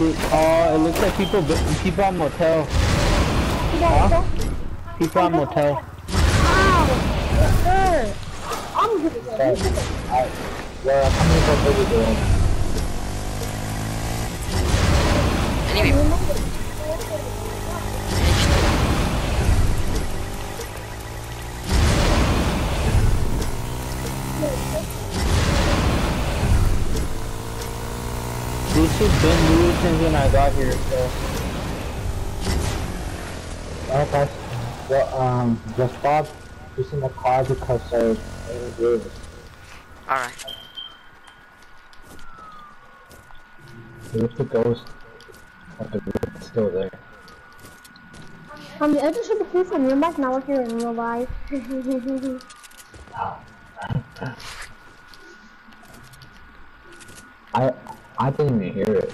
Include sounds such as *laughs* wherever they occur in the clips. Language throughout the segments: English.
Oh, it looks like people people on motel. Huh? People on motel. Sir. I'm at that. Alright. Well, how many folks are we doing? Anyway, This has been new since when I got here, so. Alright guys. Well, um, just Bob, just in the car because there's any grooves. alright. Where's the ghost? The ghost is still there. Um, I just had the proof on your mic, now we're here in real life. *laughs* I I didn't even hear it.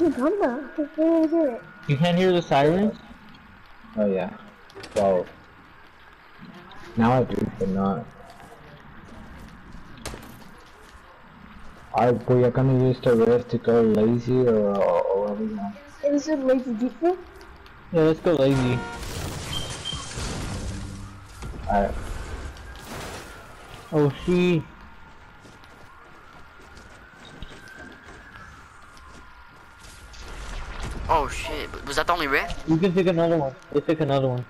You done that? I didn't hear it. You can't hear the sirens? Oh yeah. Well, now I do, but not. Are we gonna use the rest to go lazy or, or, or are we gonna? Is it lazy deeper? Yeah, let's go lazy. Alright. Oh, she. Oh shit, was that the only rift? You can pick another one. Let's pick another one.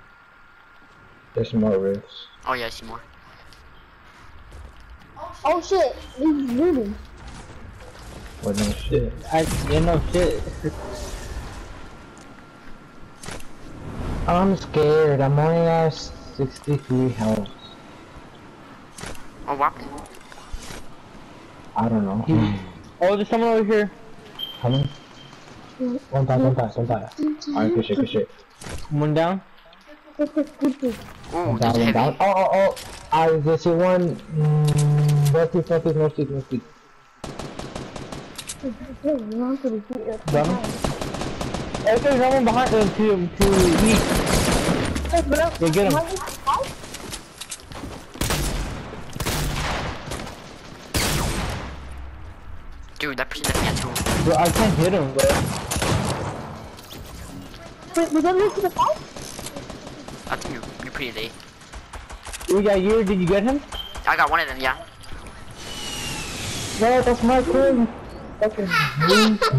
There's more rifts. Oh yeah, I see more. Oh shit, he's looting. What no shit. I, you know, shit. I'm scared. I'm only at 63 health. Oh, what? I don't know. Oh, there's someone over here. Coming. Don't die, don't die, don't die. Alright, good shit, good shit. One down. Ooh, One down, one down. Oh, oh, oh. I just see one. Mm, northeast, northeast, northeast, northeast. Down. Oh, there's someone behind them to, to east. Yeah, get him. Dude, that person left me at. Bro, I can't hit him, bro. Wait, we gotta move to the fight? I think you're, you're pretty late. We got you. Did you get him? I got one of them, yeah. Yeah, that's my queen. Fucking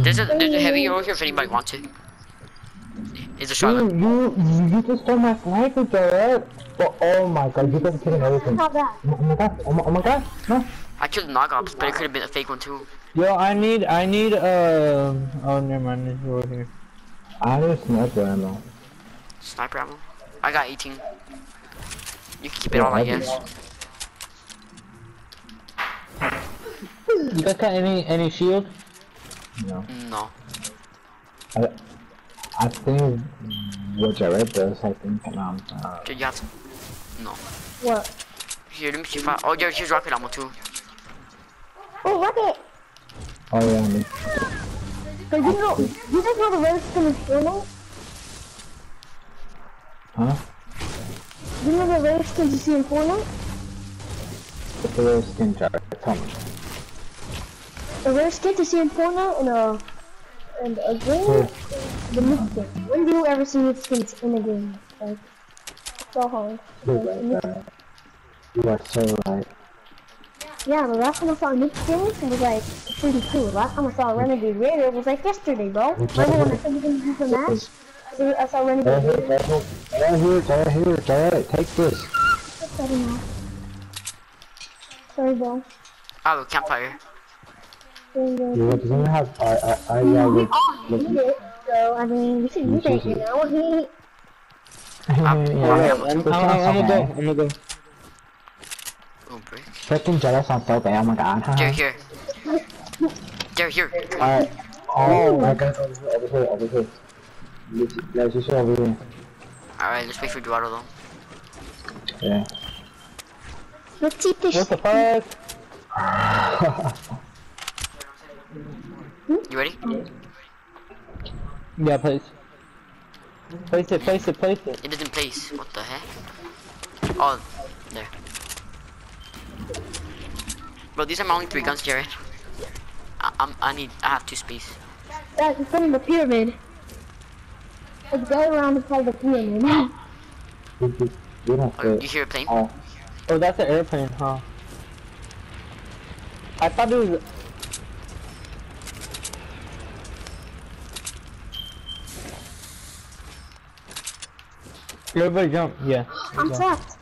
There's a *laughs* there's a heavy over here if anybody wants it. It's a shotgun. Dude, you, you just stole my sniper, Jared. Oh, oh my god, you guys are killing everything. How? Oh my god, oh my, oh my god, no. I killed the knockoffs, but it could have been a fake one too. Yo, I need, I need, uh, oh, never mind, it's over here. I need sniper ammo. Sniper ammo. I got 18. You can keep it all, I I guess. You guys got any, any shield? No. No. I, I think what Jared does, I think, um, uh, Okay, you have to. No. What? Here, let me see if I. Oh, there, here's rocket ammo too. Oh, rocket! oh yeah, I mean, So you know, you guys know the Redstone Inferno? huh? You know the Redstone you see in Fortnite? What's the real skin, Jared? Tell me. The rare skin to see in Fortnite and a and a green Yeah. the skin. When do you ever see new skins in a game? Like so hard. You're right, You are so right. Yeah, the last time I saw a new skin it was like pretty cool. Last time I saw a Renegade Raider was like yesterday, bro. Remember when I said we gonna do some match? So I saw Jared Renegade here, Raider. Jared here, Jared here, Jared here, Jared, take this. I don't know. Sorry, bro. Oh, campfire. Sorry, bro. You doesn't have, I, I, I, yeah, We look, all need it, so I mean, we should use it, you know? *laughs* yeah, I'm- yeah, I'm, I'm, I'm gonna go, I'm gonna go. Oh, brick. Freaking Jared sounds so bad, oh my god. Here, here. Here, here. Come on. Alright. Oh my god, over here, over here, over here. Let's, let's just go over here. Alright, let's wait for Eduardo though. Yeah. Let's see this. What the fuck? *laughs* You ready? Yeah, place. Place it, place it, place it. It isn't place. What the heck? Oh, there. Bro, these are my only three guns, Jared. I, I'm, I need, I have two space. Guys, it's in the pyramid. Let's go around inside the pyramid. We, we, we don't Oh, you hear a plane? Oh, Oh, that's an airplane, huh? I thought it was. Everybody jump, yeah. I'm trapped.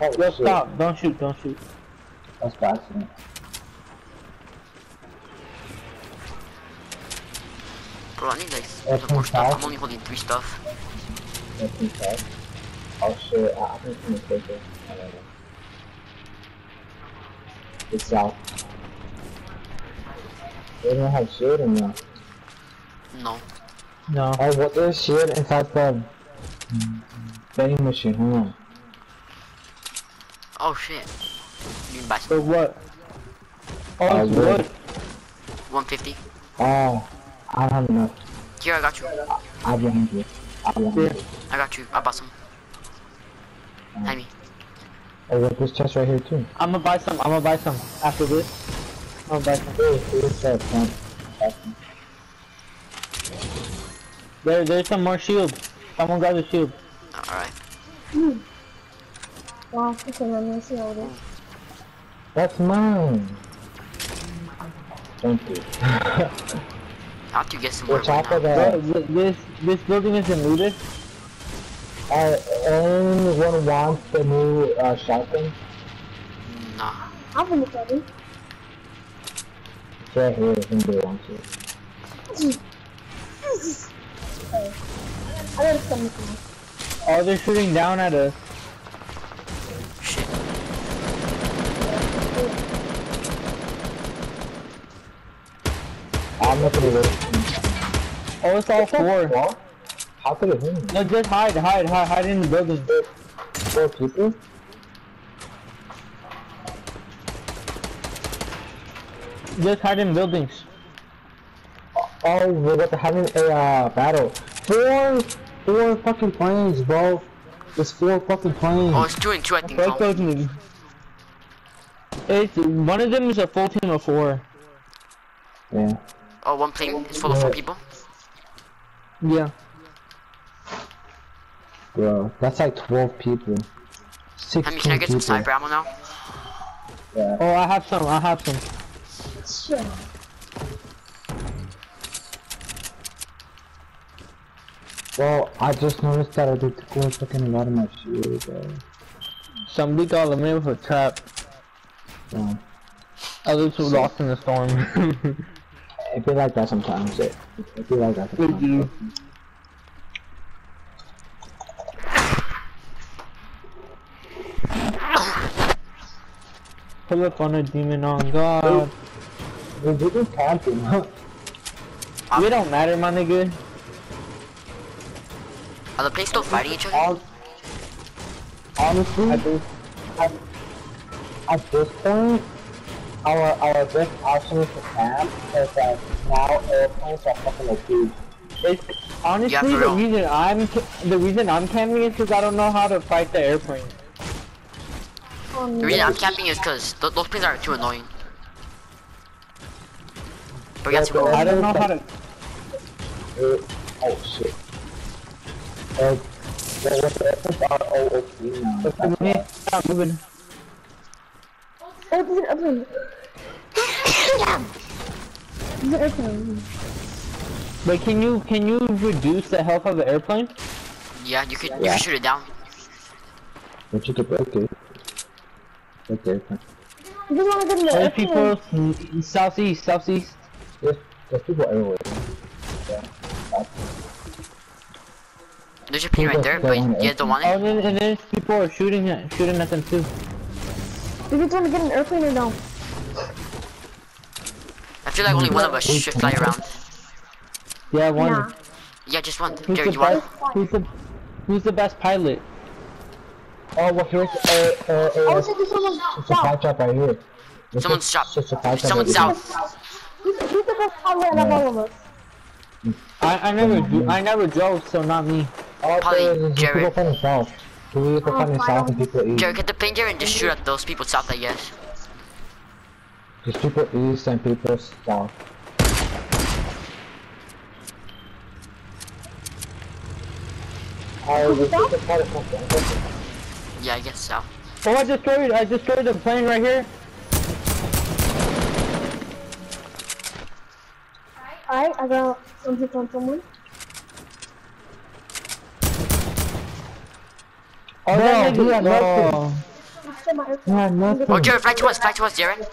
oh Yo, stop. Don't shoot, don't shoot. That's by Bro, I need like some more stuff. I'm only holding three stuff. Oh shit, I, I think it's gonna take it. I don't know. It's south. They don't have shit in there. No. No. Oh, what is shit inside the vending machine? Hold on. Oh shit. You can buy So what? Oh, Uh, it's wood. wood. 150. Oh, I don't have enough. Here, I got you. Ah, I'll be hungry. I'll be hungry. I got you. I bought some. Ah. Hand me. Oh, I got this chest right here too. I'm gonna buy some. I'm gonna buy some after this. I'm gonna buy some. Hey, that. Awesome. There, there's some more shields. Someone grab the shield. Alright. Wow, okay, let me see all this. That's mine. Thank you. *laughs* I have to get some more Watch right out now. that. This this building isn't looted. Uh, anyone wants the new uh, shotgun? Nah. I'll finish ready. It's right here if anybody wants it. *laughs* I gotta send this. Oh, they're shooting down at us. Not gonna wait. Oh, it's all four. What? How could it hit? No, just hide, hide, hide, hide in the building. Four people? Just hide in buildings. Oh, we're about to have a uh, battle. Four, four fucking planes, bro. There's four fucking planes. Oh, it's two and two, I think. Right Tom. close to me. It's one of them is a full team of four. Yeah. Oh, one plane is full of four people. Yeah. Bro, that's like 12 people. 16 I mean, can I get some people. sniper ammo now? Yeah. Oh, I have some. I have some. Sure. Well, I just noticed that I did go fucking a lot of my shield, bro. Somebody got eliminated with a trap. So, Others were lost in the storm. *laughs* it be like that sometimes. It, it be like that They sometimes. do. Pull up on a demon on God. We didn't camping, huh? It don't matter, my nigga. Are the planes still fighting each other? Hon- Honestly, at this, at, at this point, our our best option is to camp because like now airplanes are fucking like huge. It's honestly Yeah, the real. reason I'm the reason I'm camping is because I don't know how to fight the airplane. Um, The reason I'm camping is because th those planes are too annoying. But we got to Yeah, go. I don't know how to. Uh, oh shit. Uh, well, what the airplanes are OOP now. But That's for stop moving. Oh, there's *laughs* an airplane. There's an airplane. But can you can you reduce the health of the airplane? Yeah, you could you Yeah. could shoot it down. But you could break it. Break the. You just wanna get in the There's people southeast, southeast. There's, there's people everywhere. Yeah. There's a plane right there, but you guys don't want Oh, it. and then, and then people are shooting at shooting at them too. You just wanna get an airplane or no? I feel like only one of us should fly around. Yeah, one. Yeah. Yeah, just one. Who's Jerry, the you want? best? Who's the Who's the best pilot? oh, well, here's uh, uh, Oh, uh, shit, there's someone supply south. right here. There's Someone's a- shot. a supply drop Someone's right south. Who's, who's the best pilot out of all of us? I I never dro- I never drove, so not me. Oh, Probably there's, there's Jared. people from the south. People Oh, from the south and people east. Jerry, get the plane there and just shoot at those people south, I guess. There's people east and people south. Oh, this is the part of something. Yeah, I guess so. Oh, I destroyed, I destroyed the plane right here. Alright, I got some hits on someone. Oh, Bro, that he nigga, had no. Still my Yeah, nothing. Oh, Jared, fly to us, fly to us, Jared.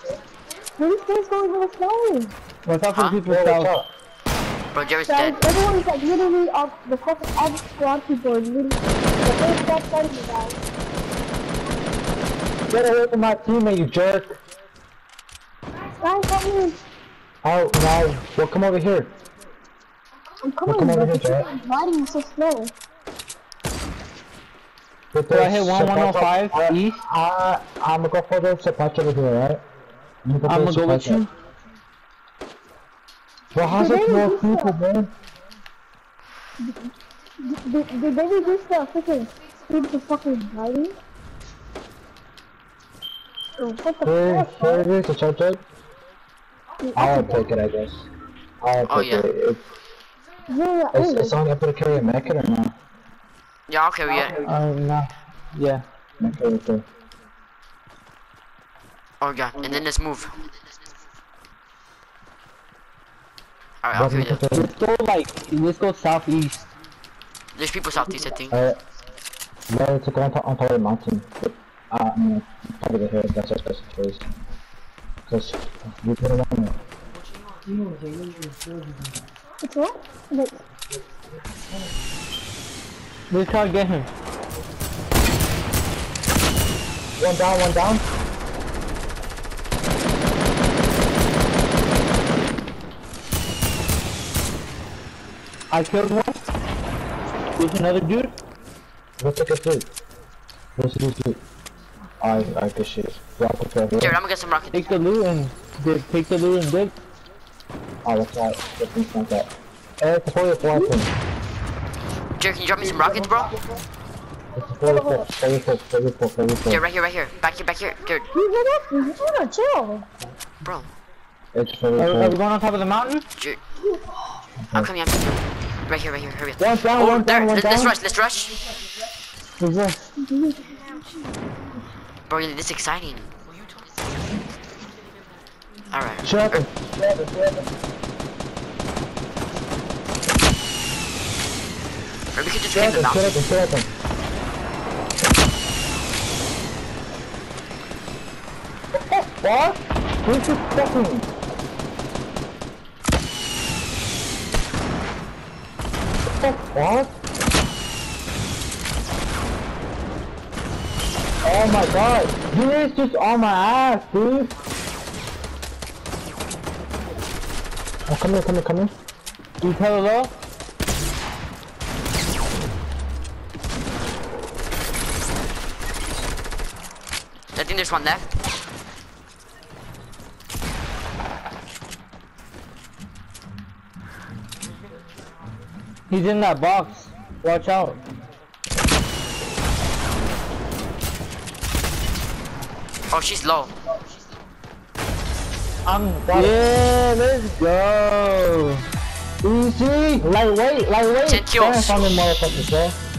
Who's this going to the phone? What's up for Huh? the people Bro, south? Bro, Jared's Guys, dead. everyone's like literally off the fucking all the squad people are literally the whole squad fighting you guys. Get away from my teammate, you jerk! Guys, help me. Oh, no. Well, come over here. I'm coming, come over here, the Jared. people are riding so slow. With Do I hit one supply 105 truck- east? Uh, I'm gonna go for the supply truck over here, right? I'm I'm gonna go with you. truck. Well, how's Did it more reduce the- people, man? Did, did they reduce the freaking speed to fucking riding? Oh, what the Here, fuck? here it is, the charge it. I'll take it, I guess. I'll Oh, take yeah. it. it Yeah, it's, oh, it's only able to carry a mech or not? Yeah, I'll carry it. Uh, no. Yeah. Okay, okay. Oh, yeah, and then let's move. Alright, I'll carry that. Let's go like, let's go southeast. There's people southeast, I think. Alright. No, to go on top, on top of the mountain. Uh, I mean, top of the hill, that's our special choice. Because we put it on there. it's what? Like, Let's try to get him. One down, one down. I killed one. There's another dude. Let's take a food. Let's do food. I, I guess shit. Drop it right Jared. I'm gonna get some rockets. Take the loot and dip. Take the loot and dip. Oh, that's right. That's things like that. Eh, it's a 44 weapon. Jared, can you drop me some rockets, bro? It's a 44, 44, 44, 44. Jared, right here, right here. Back here, back here. Jared, you get up, you gotta chill. bro. It's Are, are we going on top of the mountain? Jared. I'm coming, I'm coming. Right here, right here, hurry up. One down, Oh, one there. down, one Let, let's down. rush, let's rush. Who's this? Bro, this is exciting. Alright. Shut up. Shut up, shut up. Or we could just Shut climb the up, shut up, shut up. What? Who's this fucking? What? Oh my god, he is just on my ass, dude. Oh, come here, come here, come here. You tell hello? I think there's one left. He's in that box. Watch out. Oh, she's low. I'm. Yeah, let's go. Easy! Lightweight, lightweight! Ten kills. Stand on them motherfuckers, bro.